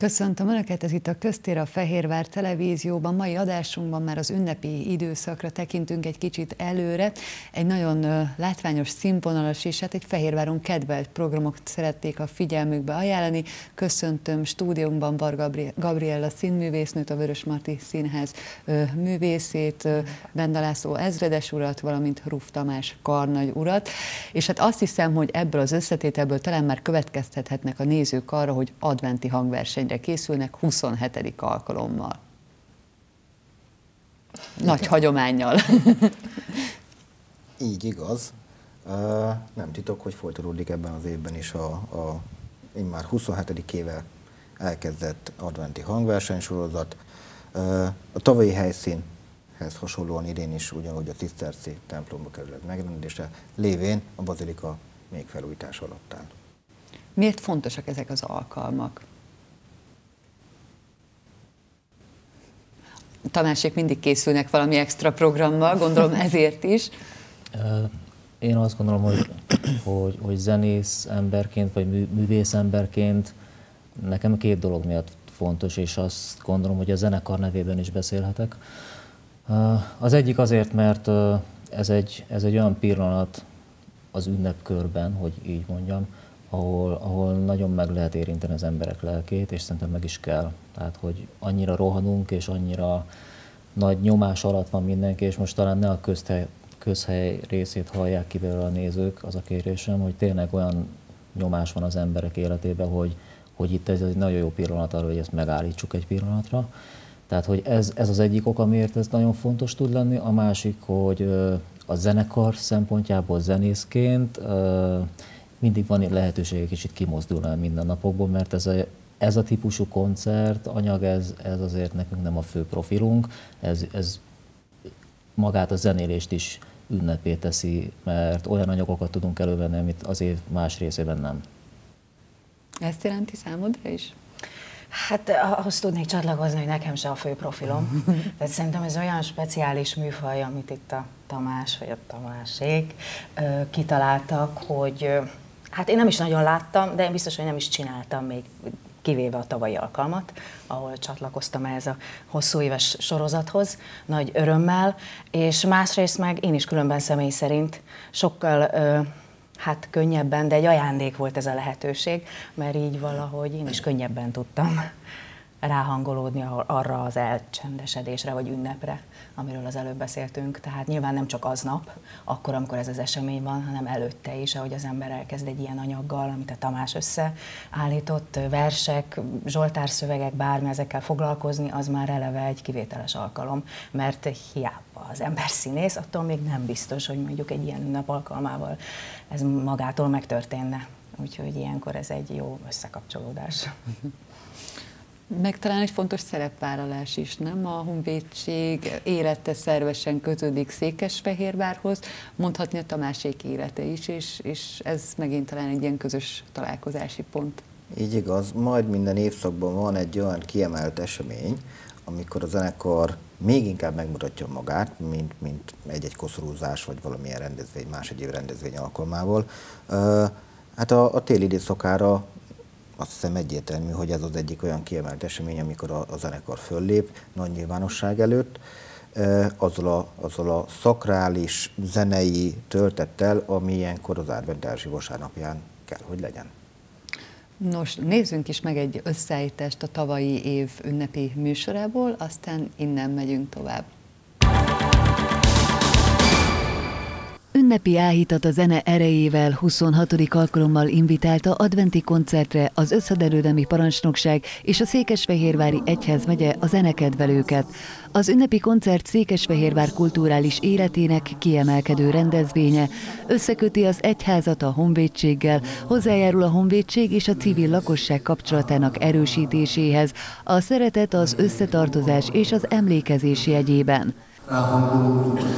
Köszöntöm Önöket, ez itt a Köztér a Fehérvár Televízióban. Mai adásunkban már az ünnepi időszakra tekintünk egy kicsit előre. Egy nagyon látványos, színvonalas és hát egy Fehérváron kedvelt programot szerették a figyelmükbe ajánlani. Köszöntöm stúdiónkban Bar Gabriella színművésznőt, a Vörös Marti Színház művészét, Bendalászó ezredes urat, valamint Ruf Tamás karnagy urat. És hát azt hiszem, hogy ebből az összetételből talán már következtethetnek a nézők arra, hogy adventi hangverseny versenyre készülnek 27. alkalommal. Nagy hagyományjal. Így igaz. Nem titok, hogy folytatódik ebben az évben is a, a én már 27. éve elkezdett adventi hangversenysorozat. A tavalyi helyszínhez hasonlóan idén is ugyanúgy a Ciszterci templomba került megrendezése, lévén a bazilika még felújítás alatt áll. Miért fontosak ezek az alkalmak? Tamásék mindig készülnek valami extra programmal, gondolom ezért is. Én azt gondolom, hogy, hogy, hogy zenész emberként, vagy művész emberként nekem két dolog miatt fontos, és azt gondolom, hogy a zenekar nevében is beszélhetek. Az egyik azért, mert ez egy, ez egy olyan pillanat az ünnepkörben, hogy így mondjam, ahol, ahol nagyon meg lehet érinteni az emberek lelkét, és szerintem meg is kell. Tehát, hogy annyira rohanunk, és annyira nagy nyomás alatt van mindenki, és most talán ne a közhely, közhely részét hallják ki belőle a nézők, az a kérésem, hogy tényleg olyan nyomás van az emberek életében, hogy, hogy itt ez egy nagyon jó pillanat arra, hogy ezt megállítsuk egy pillanatra. Tehát, hogy ez, ez az egyik ok, amiért ez nagyon fontos tud lenni. A másik, hogy a zenekar szempontjából zenészként mindig van lehetőség egy kicsit kimozdulni minden napokból, mert ez a, ez a típusú koncert, anyag, ez, ez azért nekünk nem a fő profilunk, ez, ez magát a zenélést is ünnepé teszi, mert olyan anyagokat tudunk elővenni, amit az év más részében nem. Ezt jelenti számodra is? Hát ahhoz tudnék csatlakozni, hogy nekem se a fő profilom. Tehát szerintem ez olyan speciális műfaj, amit itt a Tamás vagy a Tamásék kitaláltak, hogy Hát én nem is nagyon láttam, de én biztos, hogy nem is csináltam még, kivéve a tavalyi alkalmat, ahol csatlakoztam ehhez a hosszú éves sorozathoz, nagy örömmel, és másrészt meg én is különben személy szerint sokkal ö, hát könnyebben, de egy ajándék volt ez a lehetőség, mert így valahogy én is könnyebben tudtam ráhangolódni arra az elcsendesedésre vagy ünnepre, amiről az előbb beszéltünk. Tehát nyilván nem csak aznap, akkor, amikor ez az esemény van, hanem előtte is, ahogy az ember elkezd egy ilyen anyaggal, amit a Tamás összeállított, versek, zsoltárszövegek, bármi ezekkel foglalkozni, az már eleve egy kivételes alkalom, mert hiába az ember színész, attól még nem biztos, hogy mondjuk egy ilyen ünnep alkalmával ez magától megtörténne. Úgyhogy ilyenkor ez egy jó összekapcsolódás. Meg talán egy fontos szerepvállalás is, nem? A honvédség élete szervesen kötődik Székesfehérvárhoz, mondhatni a Tamásék élete is, és, és ez megint talán egy ilyen közös találkozási pont. Így igaz, majd minden évszakban van egy olyan kiemelt esemény, amikor a zenekar még inkább megmutatja magát, mint, mint egy-egy koszorúzás, vagy valamilyen rendezvény, más egyéb rendezvény alkalmával. Hát a, a téli időszakára azt hiszem egyértelmű, hogy ez az egyik olyan kiemelt esemény, amikor a, a zenekar föllép nagy nyilvánosság előtt, azzal a, azzal a szakrális, zenei töltettel, ami ilyenkor az adventási vasárnapján kell, hogy legyen. Nos, nézzünk is meg egy összeállítást a tavalyi év ünnepi műsorából, aztán innen megyünk tovább. Ünnepi áhítat a zene erejével 26. alkalommal invitálta adventi koncertre az Összaderődemi Parancsnokság és a Székesfehérvári Egyházmegye a zenekedvelőket. Az ünnepi koncert Székesfehérvár kulturális életének kiemelkedő rendezvénye, összeköti az egyházat a honvédséggel, hozzájárul a honvédség és a civil lakosság kapcsolatának erősítéséhez, a szeretet az összetartozás és az emlékezés jegyében.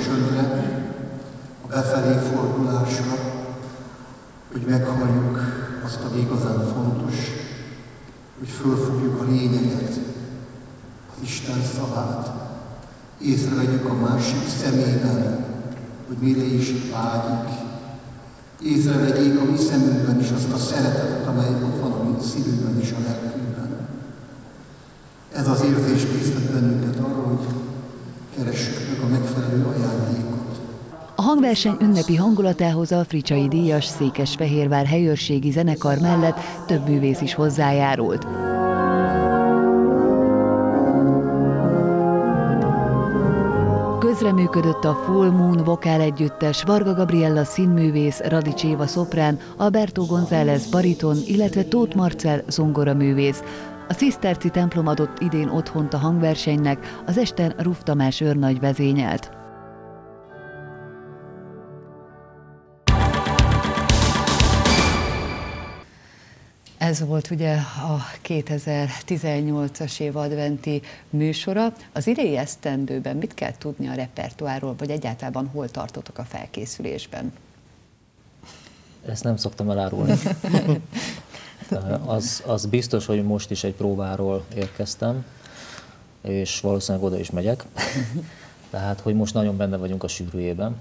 Csöndre, befelé fordulásra, hogy meghalljuk azt, ami igazán fontos, hogy fölfogjuk a lényeget, az Isten szavát, észrevegyük a másik szemében, hogy mire is vágyik, észrevegyék a mi szemünkben is azt a szeretetet, amely ott van a mi szívünkben is a lelkünkben. ez az érzés készített bennünket arra, hogy keressük meg a megfelelő ajándékot. A hangverseny ünnepi hangulatához a Fricsai Díjas Székesfehérvár helyőrségi zenekar mellett több művész is hozzájárult. Közreműködött a Full Moon vokál együttes, Varga Gabriella színművész, Radics Éva szoprán, Alberto González bariton, illetve Tóth Marcel zongoraművész. A Ciszterci templom adott idén otthont a hangversenynek, az esten Ruf Tamás őrnagy vezényelt. Ez volt ugye a 2018-as év adventi műsora. Az idei esztendőben mit kell tudni a repertoárról, vagy egyáltalán hol tartotok a felkészülésben? Ezt nem szoktam elárulni. az, az biztos, hogy most is egy próbáról érkeztem, és valószínűleg oda is megyek. Tehát, hogy most nagyon benne vagyunk a sűrűjében.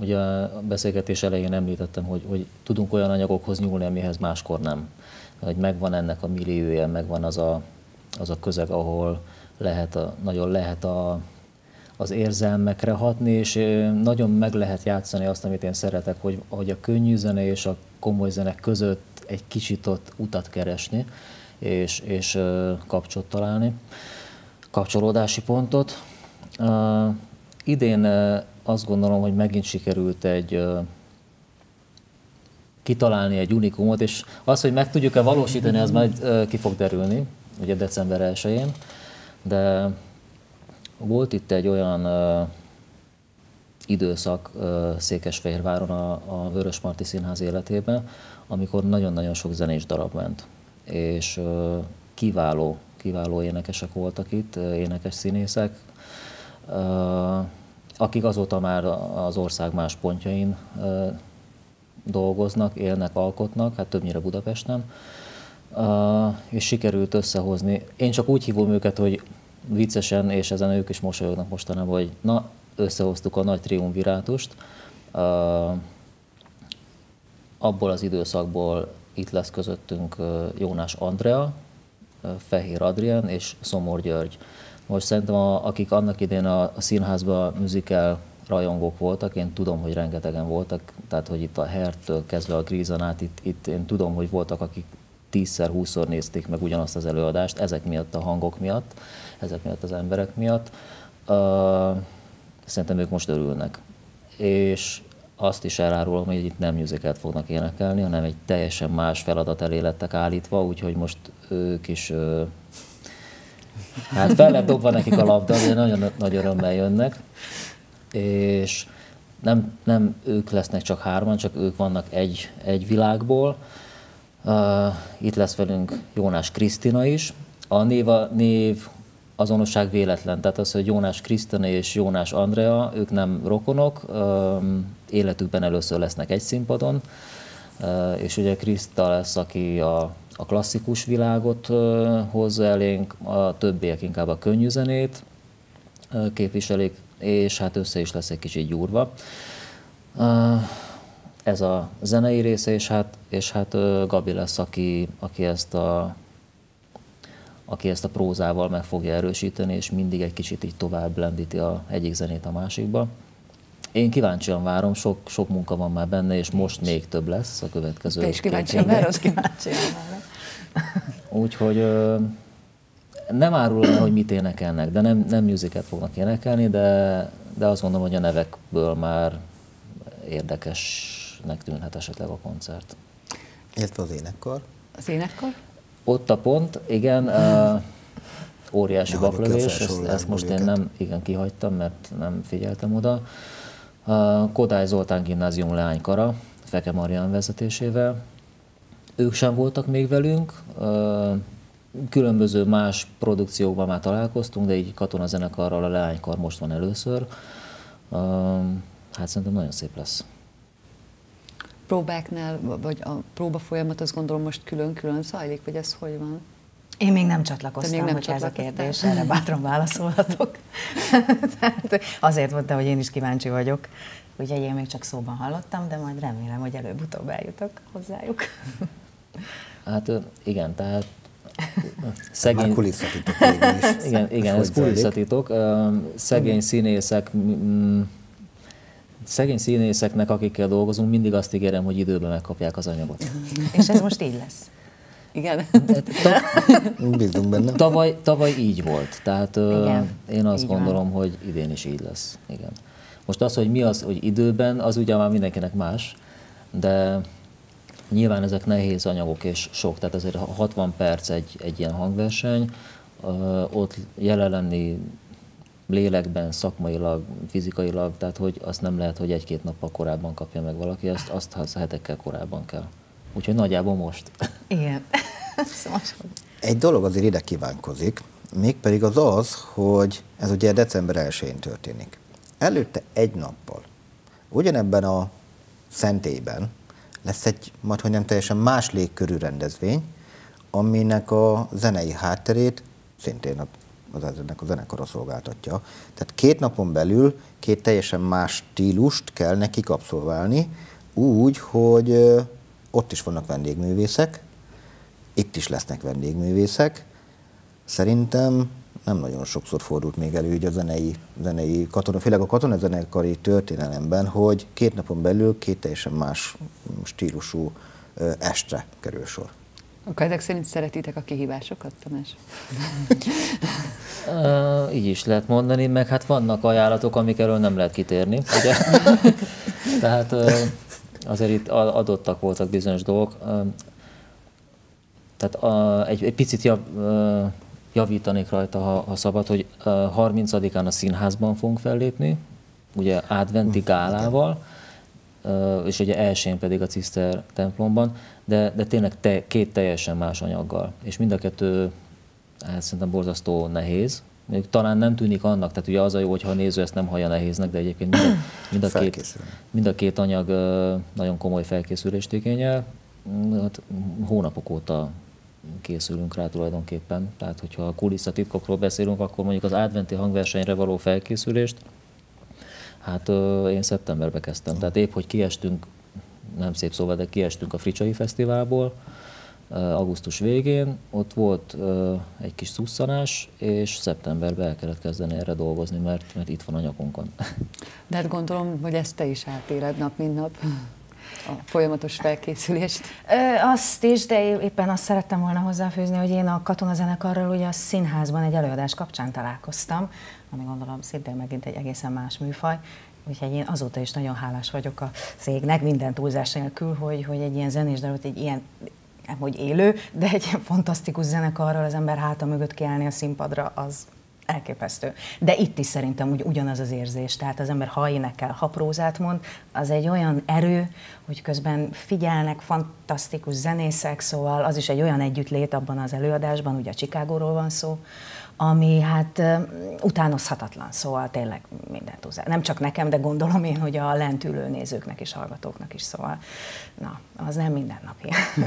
Ugye a beszélgetés elején említettem, hogy, hogy tudunk olyan anyagokhoz nyúlni, amihez máskor nem. Hogy megvan ennek a milliója, megvan az a, az a közeg, ahol lehet a, nagyon lehet a, az érzelmekre hatni, és nagyon meg lehet játszani azt, amit én szeretek, hogy, hogy a könnyű zene és a komoly zene között egy kicsit ott utat keresni, és, és kapcsot találni, kapcsolódási pontot. Idén azt gondolom, hogy megint sikerült egy kitalálni egy unikumot, és az, hogy meg tudjuk-e valósítani, az majd ki fog derülni, ugye december 1-én, de volt itt egy olyan időszak Székesfehérváron a, a Vörösmarty Színház életében, amikor nagyon-nagyon sok zenés darab ment, és kiváló, kiváló énekesek voltak itt, énekes színészek, akik azóta már az ország más pontjain dolgoznak, élnek, alkotnak, hát többnyire Budapesten, és sikerült összehozni. Én csak úgy hívom őket, hogy viccesen, és ezen ők is mosolyognak mostanában, hogy na, összehoztuk a nagy triumvirátust. Abból az időszakból itt lesz közöttünk Jónás Andrea, Fehér Adrián és Szomor György. Most szerintem a, akik annak idén a, a színházban musical rajongók voltak, én tudom, hogy rengetegen voltak, tehát hogy itt a Hertől kezdve a Grízan át, itt, itt én tudom, hogy voltak, akik tízszer, húszszor nézték meg ugyanazt az előadást, ezek miatt a hangok miatt, ezek miatt az emberek miatt. Uh, szerintem ők most örülnek. És azt is elárulom, hogy itt nem musicalt fognak énekelni, hanem egy teljesen más feladat elé lettek állítva, úgyhogy most ők is uh, Hát fel lett dobva nekik a labda, de nagyon nagy örömmel jönnek, és nem, nem ők lesznek csak hárman, csak ők vannak egy, egy világból. Uh, itt lesz velünk Jónás Krisztina is. A név, a név azonosság véletlen, tehát az, hogy Jónás Krisztina és Jónás Andrea, ők nem rokonok, um, életükben először lesznek egy színpadon, uh, és ugye Kriszta lesz, aki a a klasszikus világot hozza elénk, a többiek inkább a könnyű zenét képviselik, és hát össze is lesz egy kicsit gyúrva. Ez a zenei része, és hát, és hát Gabi lesz, aki, aki ezt a aki ezt a prózával meg fogja erősíteni, és mindig egy kicsit így tovább lendíti a egyik zenét a másikba. Én kíváncsian várom, sok, sok munka van már benne, és most még több lesz a következő. Te is kíváncsian várod? Kíváncsian várod. Úgyhogy nem árulom el, hogy mit énekelnek, de nem, nem musicet fognak énekelni, de, de azt gondolom, hogy a nevekből már érdekesnek tűnhet esetleg a koncert. Illetve az énekkar? Az énekkar? Ott a pont, igen, óriási ne baklövés, ezt, ezt most én nem igen kihagytam, mert nem figyeltem oda. Kodály Zoltán gimnázium leánykara, Feke Marian vezetésével, ők sem voltak még velünk, különböző más produkciókban már találkoztunk, de így katonazenekarral a leánykar most van először. Hát szerintem nagyon szép lesz. Próbáknál, vagy a próba folyamat azt gondolom most külön-külön zajlik, vagy ez hogy van? Én még nem csatlakoztam, még nem hogy ez a kérdés, erre bátran válaszolhatok. Tehát azért mondtam, hogy én is kíváncsi vagyok. Úgyhogy én még csak szóban hallottam, de majd remélem, hogy előbb-utóbb eljutok hozzájuk. Hát igen, tehát Szegény... Már kulisszatitok is. Igen, igen ez kulisszatitok. Szegény színészek, szegény színészeknek, akikkel dolgozunk, mindig azt ígérem, hogy időben megkapják az anyagot. És ez most így lesz. Igen. Bízunk benne. Tavaly, tavaly így volt. Tehát Igen, én azt gondolom, van. hogy idén is így lesz. Igen. Most az, hogy mi az, hogy időben, az ugye már mindenkinek más, de nyilván ezek nehéz anyagok és sok, tehát azért 60 perc egy, egy ilyen hangverseny, ott jelen lenni lélekben, szakmailag, fizikailag, tehát hogy azt nem lehet, hogy egy-két nappal korábban kapja meg valaki, azt, azt az hetekkel korábban kell. Úgyhogy nagyjából most. Igen. Egy dolog azért ide kívánkozik, mégpedig az az, hogy ez ugye december 1-én történik. Előtte egy nappal, ugyanebben a szentélyben lesz egy, majd hogy nem teljesen más légkörű rendezvény, aminek a zenei hátterét szintén az ennek a zenekara szolgáltatja. Tehát két napon belül két teljesen más stílust kell neki kapszolválni, úgy, hogy ott is vannak vendégművészek, itt is lesznek vendégművészek. Szerintem nem nagyon sokszor fordult még elő hogy a zenei, zenei katona, főleg a katonazenekari történelemben, hogy két napon belül két teljesen más stílusú estre kerül sor. Akkor ezek szerint szeretitek a kihívásokat, Tamás? uh, így is lehet mondani, meg hát vannak ajánlatok, amik erről nem lehet kitérni, ugye? Tehát uh, azért itt adottak voltak bizonyos dolgok. Uh, tehát a, egy, egy picit jav, uh, javítanék rajta, ha, ha szabad, hogy uh, 30-án a színházban fogunk fellépni, ugye adventi gálával, uh, és ugye elsőn pedig a Ciszter templomban de, de tényleg te, két teljesen más anyaggal. És mind a kettő hát szerintem borzasztó nehéz. Még talán nem tűnik annak, tehát ugye az a jó, hogyha a néző ezt nem hallja nehéznek, de egyébként mind a, mind a, két, mind a két anyag nagyon komoly felkészülést igényel. Hát hónapok óta készülünk rá tulajdonképpen. Tehát, hogyha a kulisszatitkokról beszélünk, akkor mondjuk az adventi hangversenyre való felkészülést, hát én szeptemberbe kezdtem. Tehát épp, hogy kiestünk nem szép szóval, de kiestünk a Fricsai Fesztiválból augusztus végén, ott volt egy kis szusszanás, és szeptemberben el kellett kezdeni erre dolgozni, mert, mert itt van a nyakunkon. De hát gondolom, hogy ezt te is átéled nap, mint nap a folyamatos felkészülést? Ö, azt is, de éppen azt szerettem volna hozzáfőzni, hogy én a katonazenekarral ugye a színházban egy előadás kapcsán találkoztam, ami gondolom szintén megint egy egészen más műfaj, Úgyhogy én azóta is nagyon hálás vagyok a szégnek, minden túlzás nélkül, hogy, hogy egy ilyen zenés darabot, egy ilyen nem hogy élő, de egy ilyen fantasztikus zenekarral az ember háta mögött kiállni a színpadra, az elképesztő. De itt is szerintem úgy, ugyanaz az érzés, tehát az ember ha énekel, ha prózát mond, az egy olyan erő, hogy közben figyelnek fantasztikus zenészek, szóval az is egy olyan együttlét abban az előadásban, ugye a Chicagóról van szó, ami hát utánozhatatlan, szóval tényleg mindent hozzá. Nem csak nekem, de gondolom én, hogy a lentülő nézőknek és hallgatóknak is, szóval na, az nem mindennapi.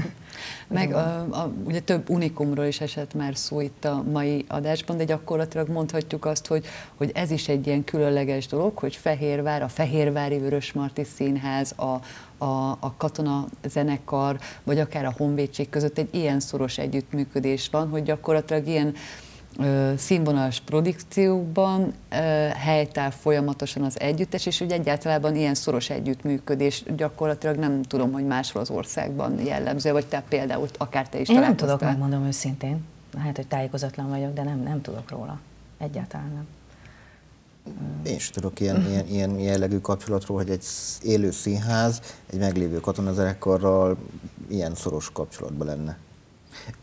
Meg a, a, ugye több unikumról is esett már szó itt a mai adásban, de gyakorlatilag mondhatjuk azt, hogy, hogy ez is egy ilyen különleges dolog, hogy Fehérvár, a Fehérvári Vörösmarty Színház, a, a, a katona zenekar, vagy akár a honvédség között egy ilyen szoros együttműködés van, hogy gyakorlatilag ilyen színvonalas produkciókban helytáll folyamatosan az együttes, és úgy egyáltalán ilyen szoros együttműködés gyakorlatilag nem tudom, hogy máshol az országban jellemző, vagy te például akár te is Én nem tudok, megmondom őszintén. Hát, hogy tájékozatlan vagyok, de nem, nem tudok róla. Egyáltalán nem. Én is tudok ilyen, ilyen, ilyen jellegű kapcsolatról, hogy egy élő színház egy meglévő katonazenekarral ilyen szoros kapcsolatban lenne.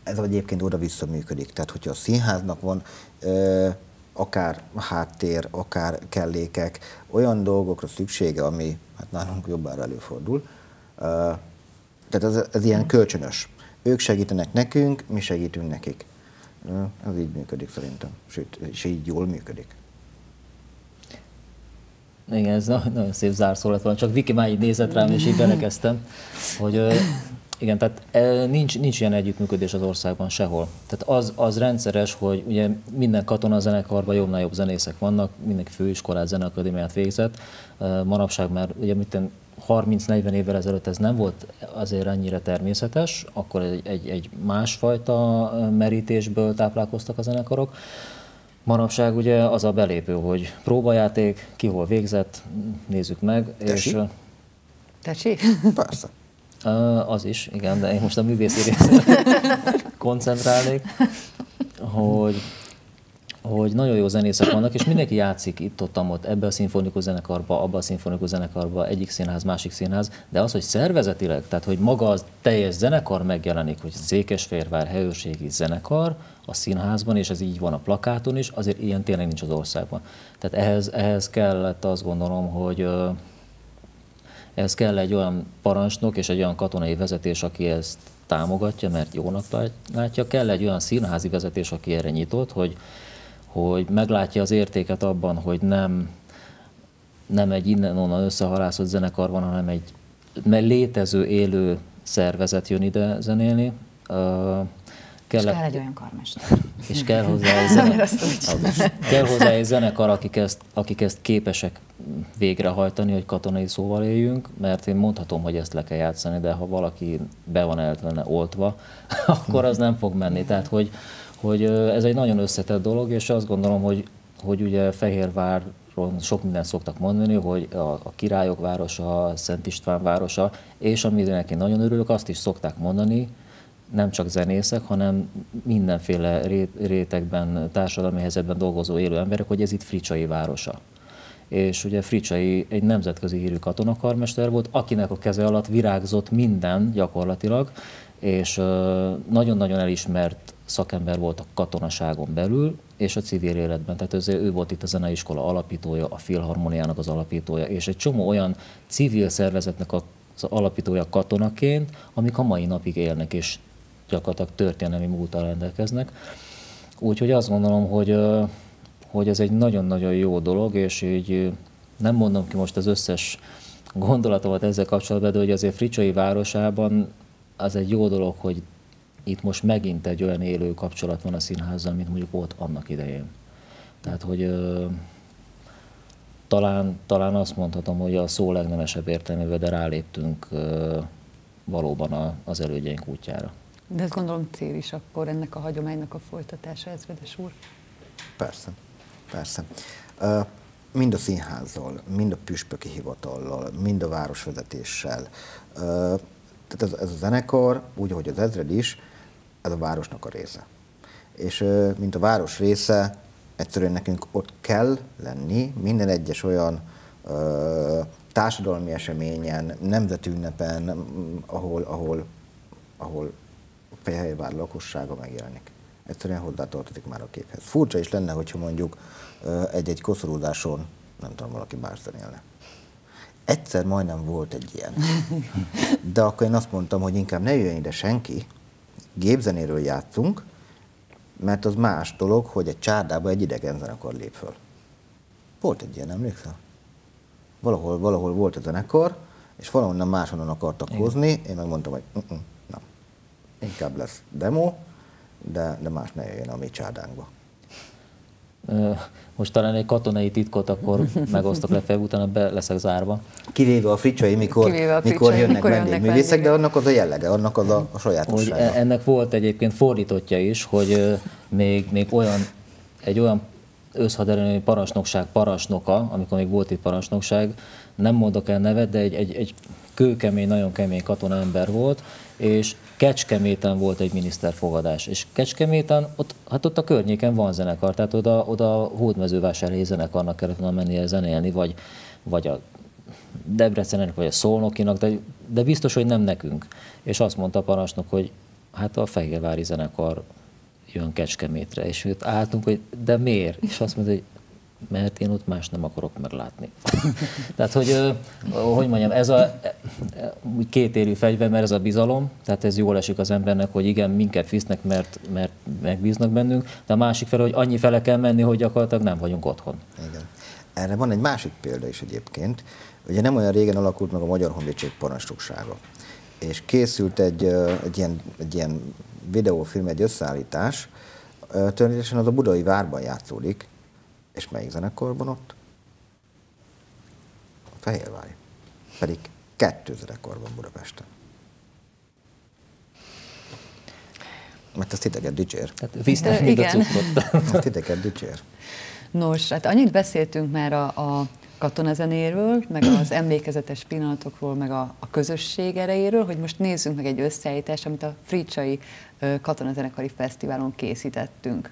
Ez egyébként oda-vissza működik. Tehát, hogyha a színháznak van ö, akár háttér, akár kellékek, olyan dolgokra szüksége, ami hát nálunk jobbára előfordul, ö, tehát ez, ez ilyen kölcsönös. Ők segítenek nekünk, mi segítünk nekik. Ez így működik szerintem, sőt, és így jól működik. Igen, ez nagyon szép zárszólat van, csak Viki már így nézett rám, és így belekezdtem, hogy igen, tehát e, nincs, nincs ilyen együttműködés az országban sehol. Tehát az, az rendszeres, hogy ugye minden katonazenekarban jobbnál jobb zenészek vannak, mindenki főiskolát, zeneakadémiát végzett. E, manapság már ugye mitten 30-40 évvel ezelőtt ez nem volt azért annyira természetes, akkor egy, egy, egy másfajta merítésből táplálkoztak a zenekarok. Manapság ugye az a belépő, hogy próbajáték, ki hol végzett, nézzük meg. Tesi? És, Tesi? Persze. Az is, igen, de én most a művészi részre koncentrálnék, hogy hogy nagyon jó zenészek vannak, és mindenki játszik itt, ott, ott, ebbe a szimfonikus zenekarba, abba a szimfonikus zenekarba, egyik színház, másik színház, de az, hogy szervezetileg, tehát hogy maga az teljes zenekar megjelenik, hogy Székesfehérvár helyőrségi zenekar a színházban, és ez így van a plakáton is, azért ilyen tényleg nincs az országban. Tehát ehhez, ehhez kellett azt gondolom, hogy ehhez kell egy olyan parancsnok és egy olyan katonai vezetés, aki ezt támogatja, mert jónak látja. Kell egy olyan színházi vezetés, aki erre nyitott, hogy, hogy meglátja az értéket abban, hogy nem, nem egy innen-onnan összehalászott zenekar van, hanem egy létező, élő szervezet jön ide zenélni. Kell, és kell egy olyan karmester. És kell hozzá egy, zenekar, kell hozzá egy zenekar, akik ezt, akik ezt képesek végrehajtani, hogy katonai szóval éljünk, mert én mondhatom, hogy ezt le kell játszani, de ha valaki be van eltene oltva, akkor az nem fog menni. Tehát, hogy, hogy ez egy nagyon összetett dolog, és azt gondolom, hogy, hogy ugye Fehérvárról sok mindent szoktak mondani, hogy a, a királyok városa, a Szent István városa, és aminek én nagyon örülök, azt is szokták mondani, nem csak zenészek, hanem mindenféle rétegben, társadalmi helyzetben dolgozó élő emberek, hogy ez itt Fricsai városa. És ugye Fricsai egy nemzetközi hírű katonakarmester volt, akinek a keze alatt virágzott minden gyakorlatilag, és nagyon-nagyon elismert szakember volt a katonaságon belül, és a civil életben. Tehát ez, ő volt itt a zeneiskola alapítója, a filharmoniának az alapítója, és egy csomó olyan civil szervezetnek az alapítója katonaként, amik a mai napig élnek, és gyakorlatilag történelmi múltal rendelkeznek. Úgyhogy azt gondolom, hogy, hogy ez egy nagyon-nagyon jó dolog, és így nem mondom ki most az összes gondolatomat ezzel kapcsolatban, de hogy azért Fricsai városában az egy jó dolog, hogy itt most megint egy olyan élő kapcsolat van a színházzal, mint mondjuk volt annak idején. Tehát, hogy talán, talán azt mondhatom, hogy a szó legnemesebb értelmében, de ráléptünk valóban a, az elődjeink útjára. De ezt gondolom cél is akkor ennek a hagyománynak a folytatása, Ezvedes úr. Persze, persze. Mind a színházzal, mind a püspöki hivatallal, mind a városvezetéssel. Tehát ez, ez a zenekar, úgy, ahogy az ezred is, ez a városnak a része. És mint a város része, egyszerűen nekünk ott kell lenni minden egyes olyan társadalmi eseményen, nemzeti ünnepen, ahol, ahol, ahol Fehérvár lakossága megjelenik. Egyszerűen hozzátartozik már a képhez. Furcsa is lenne, hogyha mondjuk egy-egy koszorúzáson, nem tudom, valaki más zenélne. Egyszer majdnem volt egy ilyen. De akkor én azt mondtam, hogy inkább ne jöjjön ide senki, gépzenéről játszunk, mert az más dolog, hogy egy csárdába egy idegen zenekar lép föl. Volt egy ilyen, emlékszel? Valahol, valahol volt a zenekar, és valahonnan máshonnan akartak Igen. hozni, én megmondtam, hogy uh-uh, nem inkább lesz demo, de, de más ne jöjjön a mi csádánkba. Most talán egy katonai titkot akkor megosztok le fel, utána be leszek zárva. Kivéve a fricsai, mikor, a fricsai, mikor jönnek mikor vendégművészek, de annak az a jellege, annak az a, a sajátossága. Hogy ennek volt egyébként fordítottja is, hogy még, még olyan, egy olyan összhaderői parancsnokság parancsnoka, amikor még volt itt parancsnokság, nem mondok el nevet, de egy, egy, egy kőkemény, nagyon kemény katona ember volt, és Kecskeméten volt egy miniszterfogadás, és Kecskeméten, ott, hát ott a környéken van zenekar, tehát oda, oda hódmezővásárhelyi zenekarnak kellett volna mennie zenélni, vagy, vagy a Debrecennek, vagy a Szolnokinak, de, de biztos, hogy nem nekünk. És azt mondta a parancsnok, hogy hát a Fehérvári zenekar jön Kecskemétre, és ott álltunk, hogy de miért? És azt mondta, hogy mert én ott más nem akarok meglátni. tehát, hogy, hogy mondjam, ez a kétérű fegyver, mert ez a bizalom, tehát ez jól esik az embernek, hogy igen, minket visznek, mert, mert megbíznak bennünk, de a másik fel, hogy annyi fele kell menni, hogy gyakorlatilag nem vagyunk otthon. Igen. Erre van egy másik példa is egyébként. Ugye nem olyan régen alakult meg a Magyar Honvédség parancsnoksága. És készült egy, egy, ilyen, egy ilyen videófilm, egy összeállítás, tulajdonképpen az a budai várban játszódik, és melyik zenekarban ott? A Fehérvári. Pedig Kettő zenekar van Budapesten. Mert ezt titeket dicsér. Tehát visznek, mint a Igen. cukrot. Ezt titeket dicsér. Nos, hát annyit beszéltünk már a, a katonazenéről, meg az emlékezetes pillanatokról, meg a, a közösség erejéről, hogy most nézzünk meg egy összeállítást, amit a Fricsai Katonazenekari Fesztiválon készítettünk.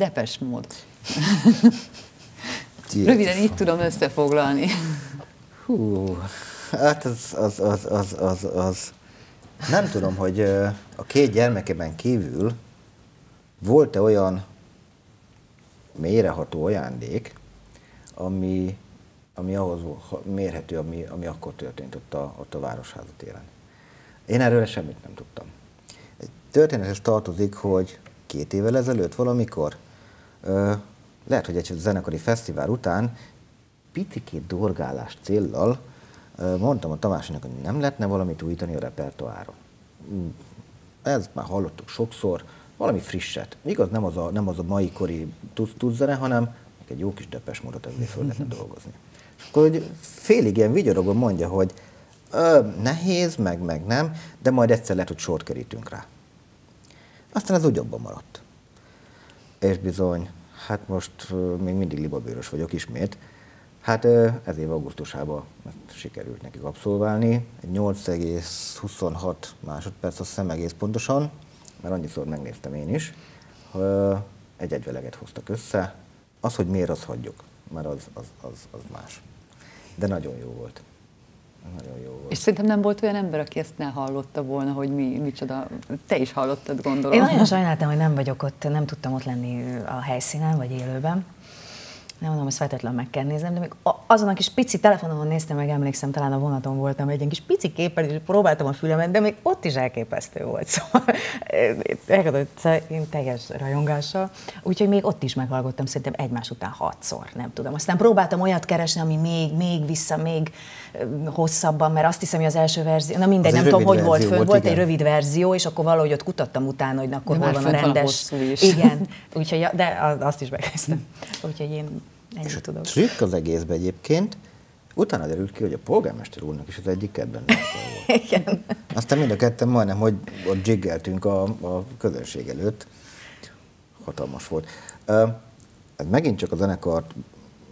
Depes mód. Röviden így tudom összefoglalni. Hú, hát az, az, az, az, az, az, nem tudom, hogy a két gyermekében kívül volt-e olyan mélyreható ajándék, ami, ami ahhoz mérhető, ami, ami akkor történt ott a, ott a Városháza téren. Én erről semmit nem tudtam. Egy történethez tartozik, hogy két évvel ezelőtt valamikor, lehet, hogy egy zenekari fesztivál után picikét dorgálás céllal mondtam a Tamásinak, hogy nem lehetne valamit újítani a repertoáron. Ez már hallottuk sokszor, valami frisset. Igaz, nem az a, nem az a mai kori tudzene, hanem egy jó kis depes módot ezzel föl lehetne dolgozni. És akkor hogy félig ilyen vigyorogva mondja, hogy ö, nehéz, meg, meg nem, de majd egyszer lehet, hogy sort kerítünk rá. Aztán ez úgy jobban maradt. És bizony, hát most még mindig libabőrös vagyok ismét, Hát ez év augusztusában sikerült nekik abszolválni. 8,26 másodperc, azt hiszem egész pontosan, mert annyiszor megnéztem én is. Egy egyveleget hoztak össze. Az, hogy miért, az hagyjuk, mert az, az, az, az más. De nagyon jó volt. Nagyon jó volt. És szerintem nem volt olyan ember, aki ezt ne hallotta volna, hogy mi, micsoda. Te is hallottad, gondolom. Én nagyon sajnáltam, hogy nem vagyok ott, nem tudtam ott lenni a helyszínen, vagy élőben nem mondom, ezt feltétlenül meg kell néznem, de még azon a kis pici telefonon néztem meg, emlékszem, talán a vonaton voltam egy ilyen kis pici képen, és próbáltam a fülemet, de még ott is elképesztő volt. Szóval elkadott én teljes rajongással. Úgyhogy még ott is meghallgattam szerintem egymás után hatszor, nem tudom. Aztán próbáltam olyat keresni, ami még, még vissza, még hosszabban, mert azt hiszem, hogy az első verzió, na mindegy, nem tudom, hogy volt föl, volt, egy rövid verzió, és akkor valahogy ott kutattam utána, hogy akkor hol van a rendes. Igen, úgyhogy, de azt is megkezdtem. Úgyhogy én Ennyi és tudok. a trükk az egészben egyébként, utána derült ki, hogy a polgármester úrnak is az egyik kedvenc volt. Igen. Aztán mind a ketten majdnem, hogy ott jiggeltünk a, a közönség előtt. Hatalmas volt. Ez megint csak a zenekart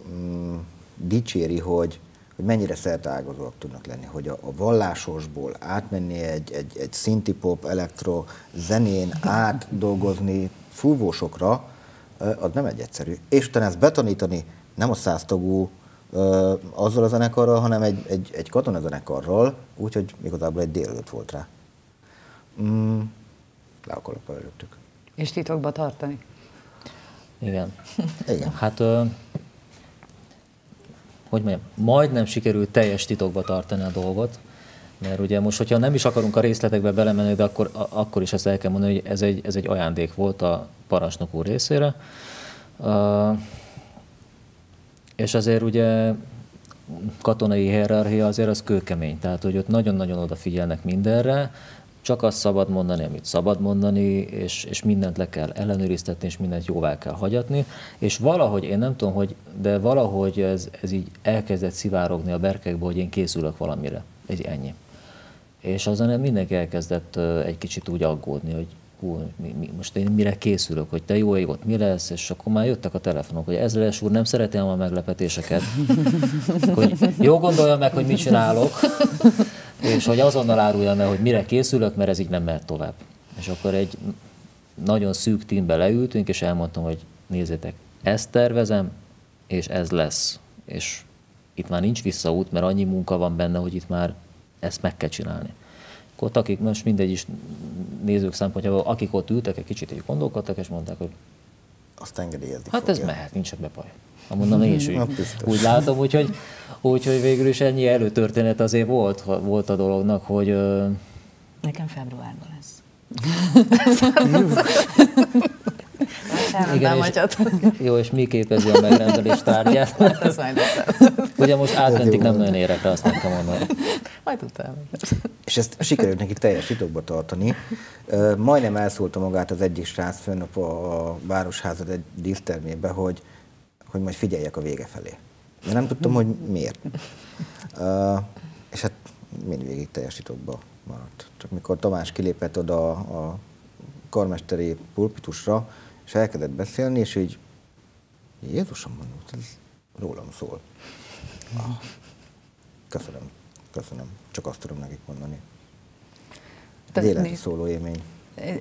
mm, dicséri, hogy, hogy mennyire szertágazóak tudnak lenni, hogy a, a vallásosból átmenni egy, egy, egy szinti pop, elektro zenén átdolgozni fúvósokra, az nem egy egyszerű. És utána ezt betanítani nem a száztagú azzal a zenekarral, hanem egy, egy, egy katonazenekarral, úgyhogy igazából egy délelőtt volt rá. Mm, le a kalappal előttük. És titokba tartani? Igen. Igen. Hát, ö, hogy mondjam, majdnem sikerült teljes titokba tartani a dolgot, mert ugye most, hogyha nem is akarunk a részletekbe belemenni, de akkor, a, akkor is ezt el kell mondani, hogy ez egy, ez egy ajándék volt a parancsnok úr részére. Uh, és azért ugye katonai hierarchia azért az kőkemény, tehát hogy ott nagyon-nagyon odafigyelnek mindenre, csak azt szabad mondani, amit szabad mondani, és, és mindent le kell ellenőriztetni, és mindent jóvá kell hagyatni, és valahogy, én nem tudom, hogy, de valahogy ez, ez így elkezdett szivárogni a berkekbe, hogy én készülök valamire. Egy ennyi. És azon mindenki elkezdett egy kicsit úgy aggódni, hogy hú, mi, mi, most én mire készülök, hogy te jó ég, ott mi lesz, és akkor már jöttek a telefonok, hogy ezredes úr, nem szeretem a meglepetéseket, hogy jó gondolja meg, hogy mit csinálok, és hogy azonnal árulja meg, hogy mire készülök, mert ez így nem mehet tovább. És akkor egy nagyon szűk tímbe leültünk, és elmondtam, hogy nézzétek, ezt tervezem, és ez lesz. És itt már nincs visszaút, mert annyi munka van benne, hogy itt már ezt meg kell csinálni. Akkor akik most mindegy is nézők szempontjából, akik ott ültek, egy kicsit így gondolkodtak, és mondták, hogy azt engedélyezni Hát fogja. ez mehet, nincs ebbe baj. Ha mondom, én is úgy, úgy látom, úgyhogy, úgyhogy végül is ennyi előtörténet azért volt, volt a dolognak, hogy... Nekem februárban lesz. Igen, és, jó, és mi képezi a megrendelés tárgyát? Hát Ugye most átmentik, nem nagyon érek rá, azt nem kell mondani. Majd utána. És ezt sikerült neki teljes titokba tartani. Majdnem elszólta magát az egyik srác fönnap a Városházad egy dísztermébe, hogy, hogy majd figyeljek a vége felé. De nem tudtam, hogy miért. és hát mindvégig teljes titokba maradt. Csak mikor Tamás kilépett oda a karmesteri pulpitusra, és elkezdett beszélni, és így Jézusom, mondom, ez rólam szól. Ah, köszönöm, köszönöm. Csak azt tudom nekik mondani. Életre szóló élmény.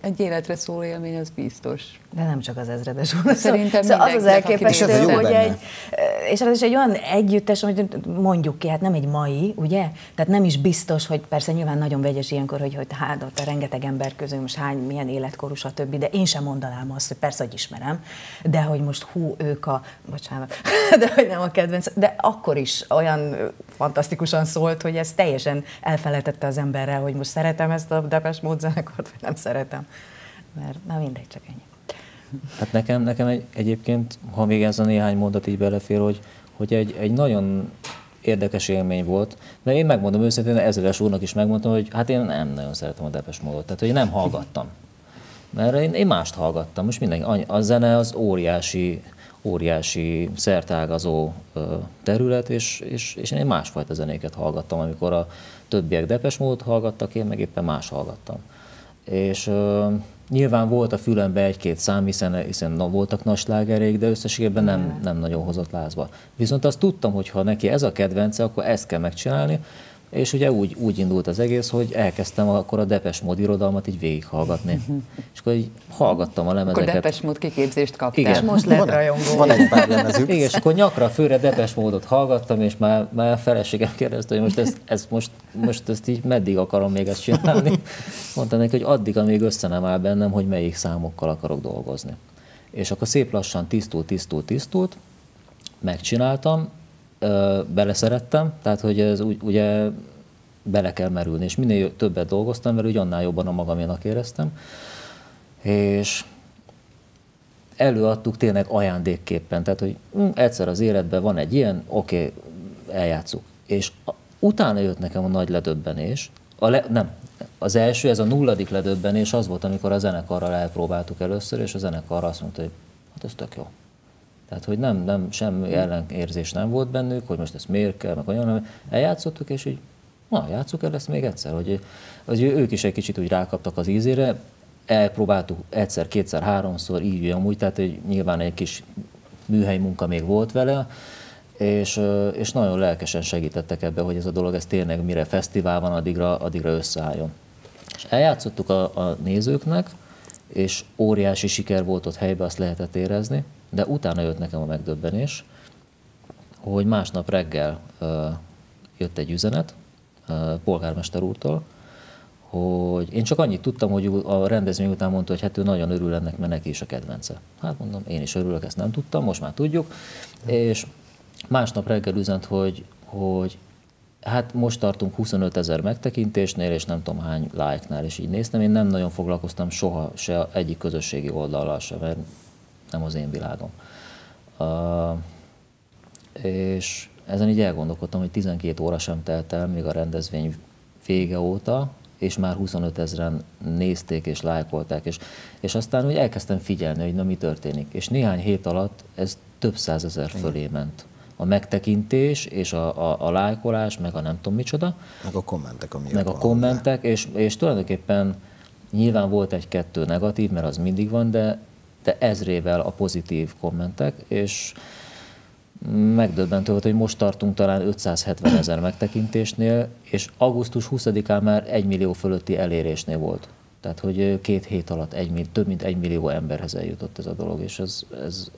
Egy életre szóló élmény, az biztos. De nem csak az ezredes úr. Szerintem szóval az az elképesztő, És hogy benne. egy, és ez egy olyan együttes, amit mondjuk ki, hát nem egy mai, ugye? Tehát nem is biztos, hogy persze nyilván nagyon vegyes ilyenkor, hogy, hogy hát ott a rengeteg ember közül most hány, milyen életkorú, stb. De én sem mondanám azt, hogy persze, hogy ismerem, de hogy most hú, ők a, bocsánat, de hogy nem a kedvenc, de akkor is olyan fantasztikusan szólt, hogy ez teljesen elfelejtette az emberre, hogy most szeretem ezt a Depes Mód zenekart, vagy nem szeretem. Mert na mindegy, csak ennyi. Hát nekem, nekem egy, egyébként, ha még ez a néhány mondat így belefér, hogy, hogy egy, egy nagyon érdekes élmény volt, de én megmondom őszintén, ezredes úrnak is megmondtam, hogy hát én nem nagyon szeretem a Depes módot, tehát hogy nem hallgattam. Mert én, én mást hallgattam, most mindenki, a zene az óriási, óriási szertágazó terület, és, és, és én másfajta zenéket hallgattam, amikor a többiek Depes módot hallgattak, én meg éppen más hallgattam. És ö, nyilván volt a fülembe egy-két szám, hiszen, hiszen na, voltak nagy slágerék, de összességében nem, nem nagyon hozott lázba. Viszont azt tudtam, hogy ha neki ez a kedvence, akkor ezt kell megcsinálni, és ugye úgy, úgy indult az egész, hogy elkezdtem akkor a Depes mód irodalmat így végighallgatni. és akkor így hallgattam a Akkor lemezeket. Depes mód kiképzést kaptál. Igen. És most lett Van, rajongó. van egy pár lemezük. Igen, és akkor nyakra főre depes módot hallgattam, és már, már a feleségem kérdezte, hogy most ezt, ezt most, most ezt így meddig akarom még ezt csinálni. Mondtam neki, hogy addig, amíg össze nem áll bennem, hogy melyik számokkal akarok dolgozni. És akkor szép lassan tisztult, tisztult, tisztult, megcsináltam, ö, beleszerettem, tehát hogy ez úgy, ugye bele kell merülni, és minél többet dolgoztam, mert úgy annál jobban a magaménak éreztem. És előadtuk tényleg ajándékképpen, tehát hogy hm, egyszer az életben van egy ilyen, oké, okay, eljátszuk. És a, utána jött nekem a nagy ledöbbenés, a le, nem, az első, ez a nulladik ledöbbenés az volt, amikor a zenekarral elpróbáltuk először, és a zenekar azt mondta, hogy hát ez tök jó. Tehát, hogy nem, nem, semmi ellenérzés nem volt bennük, hogy most ezt miért kell, meg olyan, hanem eljátszottuk, és így, na, játsszuk el ezt még egyszer, hogy, hogy ők is egy kicsit úgy rákaptak az ízére, elpróbáltuk egyszer, kétszer, háromszor, így amúgy, tehát hogy nyilván egy kis műhely munka még volt vele, és, és nagyon lelkesen segítettek ebbe, hogy ez a dolog ez tényleg mire fesztivál van, addigra, addigra összeálljon. És eljátszottuk a, a nézőknek, és óriási siker volt ott helyben, azt lehetett érezni, de utána jött nekem a megdöbbenés, hogy másnap reggel jött egy üzenet polgármester úrtól, hogy én csak annyit tudtam, hogy a rendezvény után mondta, hogy hát ő nagyon örül ennek, mert neki is a kedvence. Hát mondom, én is örülök, ezt nem tudtam, most már tudjuk. És másnap reggel üzent, hogy, hogy hát most tartunk 25 ezer megtekintésnél, és nem tudom hány like-nál, és így néztem. Én nem nagyon foglalkoztam soha se egyik közösségi oldallal sem, mert nem az én világom. Uh, és ezen így elgondolkodtam, hogy 12 óra sem telt el, még a rendezvény vége óta, és már 25 ezeren nézték és lájkolták, és, és aztán úgy elkezdtem figyelni, hogy na mi történik. És néhány hét alatt ez több százezer fölé ment. A megtekintés, és a, a, a lájkolás, meg a nem tudom micsoda, Meg a kommentek, ami meg a kommentek, és, és tulajdonképpen nyilván volt egy-kettő negatív, mert az mindig van, de, de ezrével a pozitív kommentek, és megdöbbentő volt, hogy most tartunk talán 570 ezer megtekintésnél, és augusztus 20-án már 1 millió fölötti elérésnél volt. Tehát, hogy két hét alatt egy, több mint egy millió emberhez eljutott ez a dolog, és ez, ez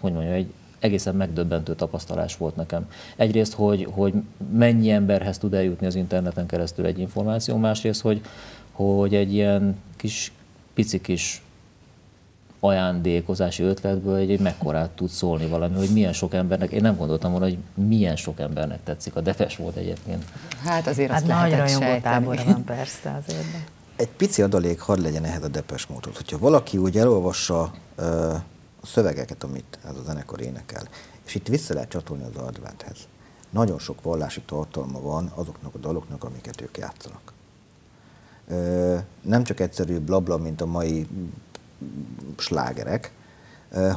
hogy mondjam, egy egészen megdöbbentő tapasztalás volt nekem. Egyrészt, hogy, hogy mennyi emberhez tud eljutni az interneten keresztül egy információ, másrészt, hogy, hogy egy ilyen kis, pici kis ajándékozási ötletből egy, egy mekkorát tud szólni valami, hogy milyen sok embernek, én nem gondoltam volna, hogy milyen sok embernek tetszik. A defes volt egyébként. Hát azért Hát azt nagy rajongó tábor van persze azért. De. Egy pici adalék hadd legyen ehhez a depes módot. Hogyha valaki úgy elolvassa ö, a szövegeket, amit ez a zenekar énekel, és itt vissza lehet csatolni az adventhez. Nagyon sok vallási tartalma van azoknak a daloknak, amiket ők játszanak. Ö, nem csak egyszerű blabla, mint a mai slágerek,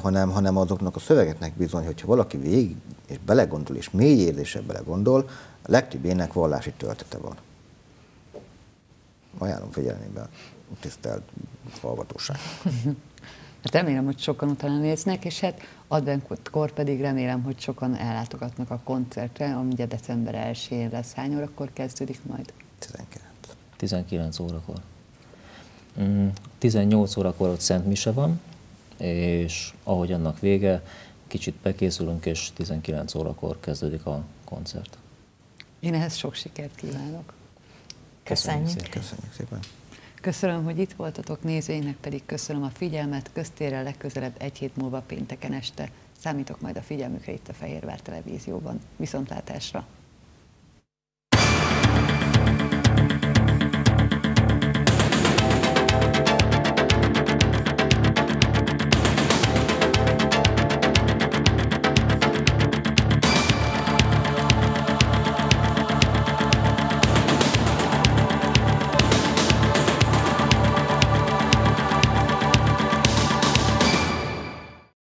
hanem, hanem azoknak a szövegeknek bizony, hogyha valaki végig és belegondol, és mély érzéssel belegondol, a legtöbb ének vallási töltete van. Ajánlom figyelmébe, tisztelt hallgatóság. Hát remélem, hogy sokan utána néznek, és hát adventkor pedig remélem, hogy sokan ellátogatnak a koncertre, ami ugye december 1-én lesz. Hány órakor kezdődik majd? 19. 19 órakor. 18 mm, órakor ott Szent Mise van, és ahogy annak vége, kicsit bekészülünk, és 19 órakor kezdődik a koncert. Én ehhez sok sikert kívánok. Köszönjük. Köszönjük szépen. Köszönjük szépen. Köszönöm, hogy itt voltatok, nézőinknek pedig köszönöm a figyelmet. Köztérrel legközelebb egy hét múlva pénteken este. Számítok majd a figyelmükre itt a Fehérvár Televízióban. Viszontlátásra!